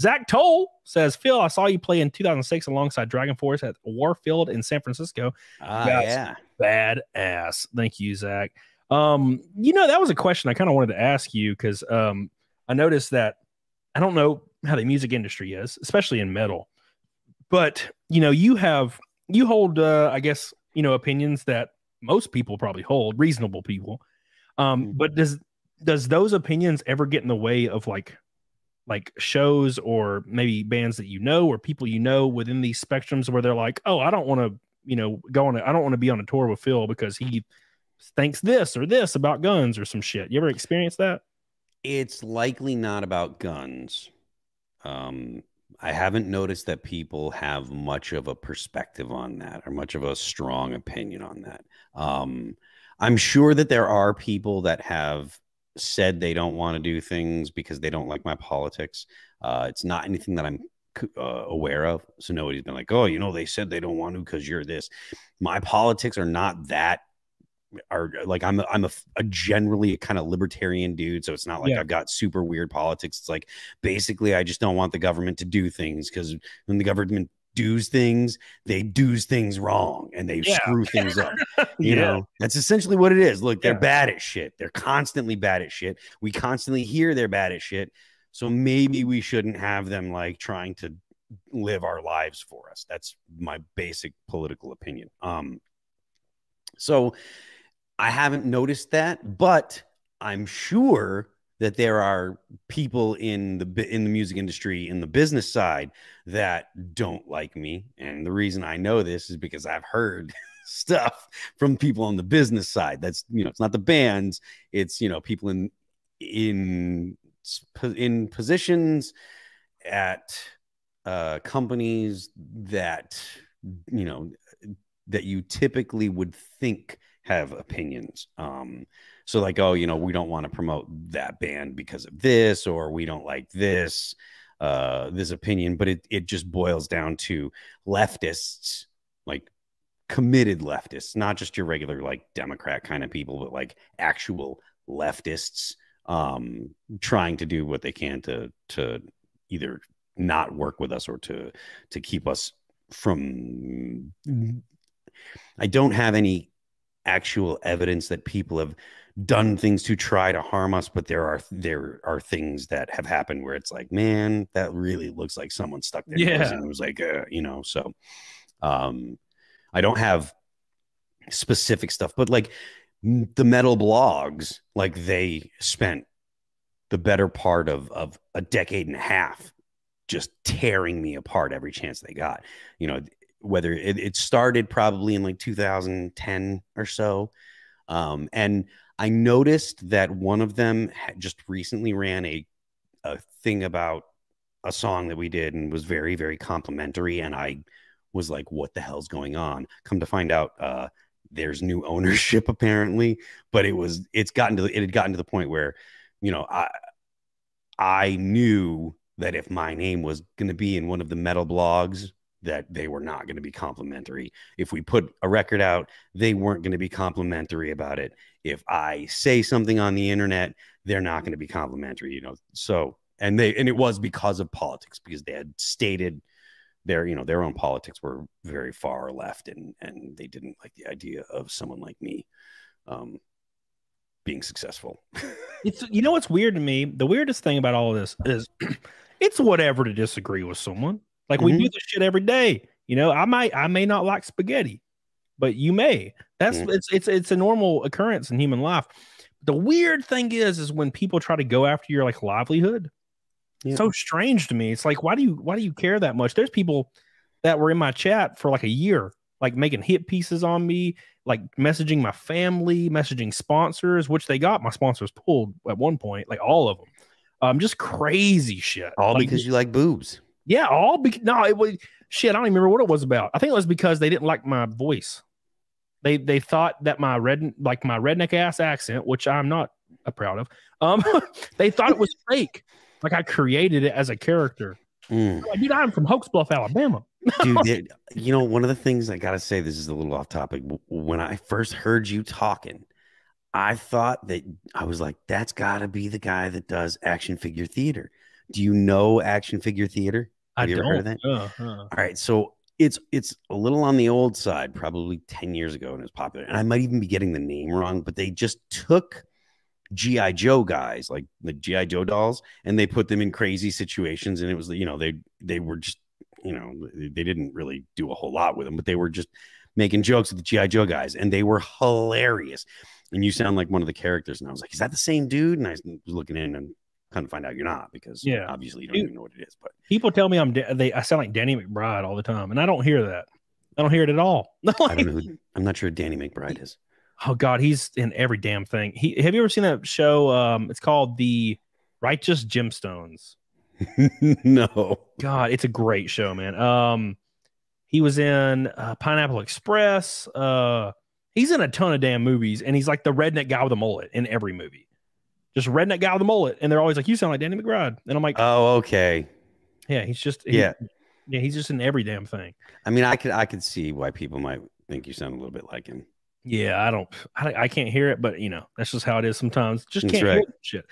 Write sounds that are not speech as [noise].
Zach Toll says, Phil, I saw you play in 2006 alongside DragonForce at Warfield in San Francisco. Ah, yeah. Badass. Thank you, Zach. Um, you know, that was a question I kind of wanted to ask you because um, I noticed that I don't know how the music industry is, especially in metal, but you know, you have you hold, uh, I guess, you know, opinions that most people probably hold, reasonable people. Um, Mhm. but does does those opinions ever get in the way of like like shows or maybe bands that you know or people you know within these spectrums where they're like, oh, I don't want to, you know, go on. I don't want to be on a tour with Phil because he thinks this or this about guns or some shit. You ever experienced that? It's likely not about guns. Um, I haven't noticed that people have much of a perspective on that or much of a strong opinion on that. Um, I'm sure that there are people that have said they don't want to do things because they don't like my politics. Uh, it's not anything that I'm uh, aware of. So nobody's been like, oh, you know, they said they don't want to because you're this. My politics are not that. Are like I'm a, I'm a, a generally a kind of libertarian dude, so it's not like Yeah. I've got super weird politics. It's like basically I just don't want the government to do things because when the government does things, they do's things wrong and they Yeah. screw things up. [laughs] You Yeah. know, that's essentially what it is. Look, they're Yeah. bad at shit. They're constantly bad at shit. We constantly hear they're bad at shit. So maybe we shouldn't have them like trying to live our lives for us. That's my basic political opinion. Um, so I haven't noticed that, but I'm sure that there are people in the in the music industry in the business side that don't like me. And the reason i know this is because i've heard [laughs] stuff from people on the business side. That's you know it's not the bands. It's you know people in in in positions at uh companies that you know that you typically would think have opinions um so like, oh, you know, we don't want to promote that band because of this, or we don't like this, uh, this opinion. But it it just boils down to leftists, like committed leftists, not just your regular like Democrat kind of people, but like actual leftists, um, trying to do what they can to to either not work with us or to to keep us from. I don't have any actual evidence that people have done things to try to harm us but there are there are things that have happened where it's like man that really looks like someone stuck their Yeah. and it was like uh, you know so um i don't have specific stuff but like the metal blogs like they spent the better part of of a decade and a half just tearing me apart every chance they got you know whether it, it started probably in like 2010 or so um, and i noticed that one of them just recently ran a, a thing about a song that we did and was very very complimentary and i was like what the hell's going on? Come to find out uh, there's new [laughs] ownership apparently but it was it's gotten to it had gotten to the point where you know i i knew that if my name was going to be in one of the metal blogs that they were not going to be complimentary if we put a record out they weren't going to be complimentary about it if i say something on the internet they're not going to be complimentary you know so and they and it was because of politics because they had stated their you know their own politics were very far left and and they didn't like the idea of someone like me um being successful [laughs] It's you know what's weird to me? The weirdest thing about all of this is [clears throat] it's whatever to disagree with someone. Like we Mhm. do this shit every day. You know, I might I may not like spaghetti, but you may. That's Mhm. it's it's it's a normal occurrence in human life. The weird thing is is when people try to go after your like livelihood. Yeah. So strange to me. It's like why do you why do you care that much? There's people that were in my chat for like a year, like making hit pieces on me, like messaging my family, messaging sponsors, which they got my sponsors pulled at one point, like all of them. Um, just crazy shit. all Like, because you like boobs yeah, all because no, it was shit. I don't even remember what it was about. I think it was because they didn't like my voice. They they thought that my red like my redneck ass accent, which I'm not proud of. Um, [laughs] they thought it was [laughs] fake. Like I created it as a character. Mm. Like, dude, I'm from Hokes Bluff, Alabama. [laughs] dude you know one of the things i gotta say this is a little off topic when i first heard you talking i thought that i was like that's gotta be the guy that does action figure theater Do you know Action Figure Theater? I Have you ever don't. heard of that? Uh, uh. All right, so it's it's a little on the old side, probably 10 years ago, and it's popular. And I might even be getting the name wrong, but they just took GI Joe guys, like the GI Joe dolls, and they put them in crazy situations. And it was, you know, they they were just, you know, they didn't really do a whole lot with them, but they were just making jokes with the GI Joe guys, and they were hilarious. And you sound like one of the characters, and I was like, is that the same dude? And I was looking in and kind of find out you're not because Yeah. obviously you don't even know what it is. But People tell me I'm da- they I sound like Danny McBride all the time, and I don't hear that. I don't hear it at all. [laughs] I don't know who I'm not sure who Danny McBride is. Oh God, he's in every damn thing. He have you ever seen that show? Um, it's called The Righteous Gemstones. [laughs] no. God, it's a great show, man. Um, he was in uh, Pineapple Express. Uh, he's in a ton of damn movies, and he's like the redneck guy with a mullet in every movie. Just redneck guy with a mullet, and they're always like, "You sound like Danny McBride," and I'm like, Oh, okay. "Yeah, he's just he- Yeah. yeah, he's just in every damn thing." I mean, I could I could see why people might think you sound a little bit like him. Yeah, I don't, I, I can't hear it, but you know, that's just how it is sometimes. Just can't hear right. that shit.